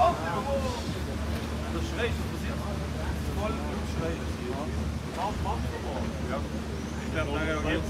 Das ist schräg, das passiert voll im Schräg. Mach, mach doch mal. Ja. Ich kann auch nicht.